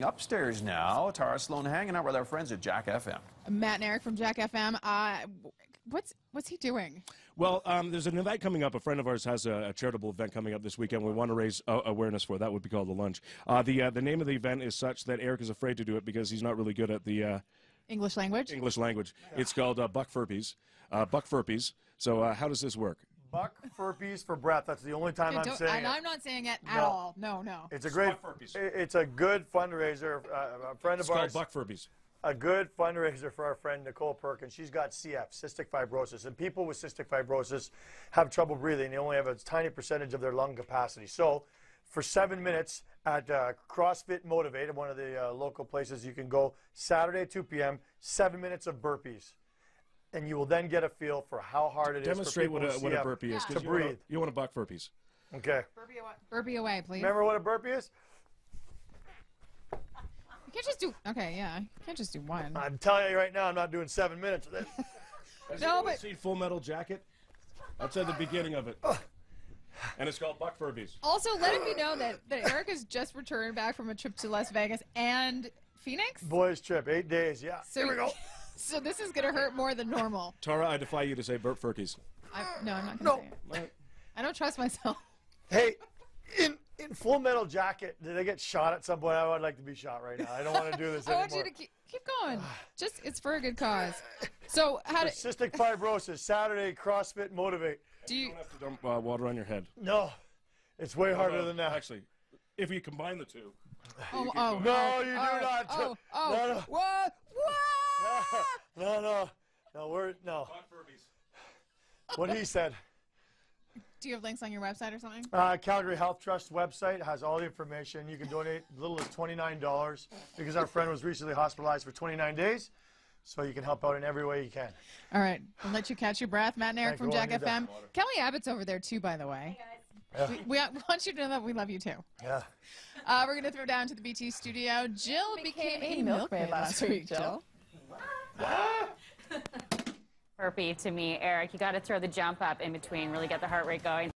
Upstairs now, Tara Sloan hanging out with our friends at Jack FM. Matt and Eric from Jack FM. Uh, what's what's he doing? Well, um, there's an event coming up. A friend of ours has a, a charitable event coming up this weekend. We want to raise uh, awareness for. That would be called the lunch. Uh, the uh, the name of the event is such that Eric is afraid to do it because he's not really good at the uh, English language. English language. It's called uh, Buck Furpies. Uh, Buck Furpies. So uh, how does this work? Buck Furpies for breath. That's the only time I'm saying and it. I'm not saying it at No. all. No, no. It's a great. Buck Furpies. i- It's a good fundraiser. Uh, a friend It's of called ours. Buck Furpies. a good fundraiser for our friend Nicole Perkins. She's got CF, cystic fibrosis, and people with cystic fibrosis have trouble breathing. They only have a tiny percentage of their lung capacity. So, for seven minutes at uh, CrossFit Motivated, one of the uh, local places you can go, Saturday at 2 p.m., seven minutes of burpees. And you will then get a feel for how hard it is Demonstrate for what a, what a CF burpee is. 'cause to you wanna- breathe. You want to Buck burpees. Okay. Burpee away, burpee away please. Remember what a burpee is? You can't just do. Okay, yeah. You can't just do one. I'm telling you right now, I'm not doing seven minutes of this. Has No, anyone but- seen Full Metal Jacket? That's at the beginning of it. And it's called Buck Furbies. Also, let it be known that, that Eric has just returned back from a trip to Las Vegas and Phoenix. Boys trip, eight days. Yeah. So, Here we go. so this is gonna hurt more than normal. Tara, I defy you to say Bert Furkies. I, no, I'm not gonna No. say it. I don't trust myself. Hey, in in Full Metal Jacket, did they get shot at some point? I would like to be shot right now. I don't want to do this I want you to keep, keep going. Just it's for a good cause. So how For do, Cystic fibrosis, Saturday, CrossFit Motivate. do You you? don't have to dump uh, water on your head. No, it's way harder Although, than that. Actually, if you combine the two. Oh, keep oh, going. No, oh, you do oh, not. Oh, oh, No, no. what? What? No, no, no, we're no. What he said. Do you have links on your website or something? Uh, Calgary Health Trust website has all the information. You can donate as little as $29 because our friend was recently hospitalized for 29 days. So you can help out in every way you can. All right, I'll let you catch your breath. Matt and Eric Thank from you. Jack I need that FM. Kelly Abbott's over there too, by the way. Yeah. We, we want you to know that we love you too. Yeah. Uh, we're gonna throw down to the BT studio. Jill became a milkmaid last week. Jill. burpee to me, Eric. You got to throw the jump up in between, really get the heart rate going.